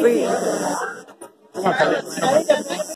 对